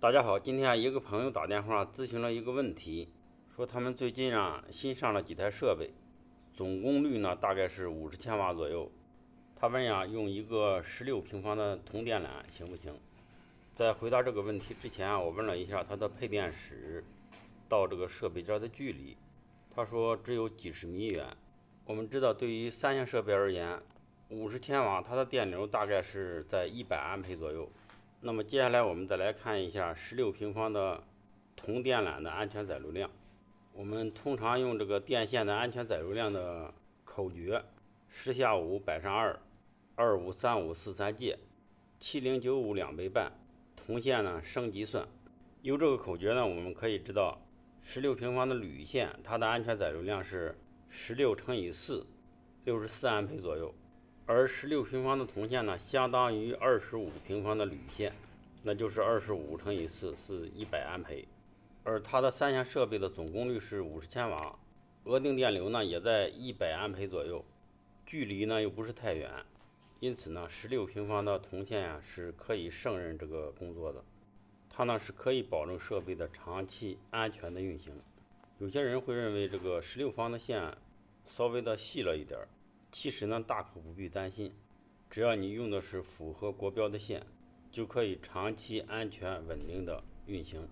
大家好，今天一个朋友打电话咨询了一个问题，说他们最近啊新上了几台设备，总功率呢大概是五十千瓦左右。他问呀，用一个十六平方的铜电缆行不行？在回答这个问题之前啊，我问了一下他的配电室到这个设备这的距离，他说只有几十米远。我们知道，对于三星设备而言，五十千瓦它的电流大概是在一百安培左右。那么接下来我们再来看一下十六平方的铜电缆的安全载流量。我们通常用这个电线的安全载流量的口诀：十下五百上二，二五三五四三 G，七零九五两倍半。铜线呢升级算。由这个口诀呢，我们可以知道，十六平方的铝线它的安全载流量是十六乘以四，六十四安培左右。而十六平方的铜线呢，相当于二十五平方的铝线，那就是二十五乘以四是一百安培。而它的三线设备的总功率是五十千瓦，额定电流呢也在一百安培左右，距离呢又不是太远，因此呢，十六平方的铜线呀是可以胜任这个工作的。它呢是可以保证设备的长期安全的运行。有些人会认为这个十六方的线稍微的细了一点儿。其实呢，大可不必担心，只要你用的是符合国标的线，就可以长期安全稳定的运行。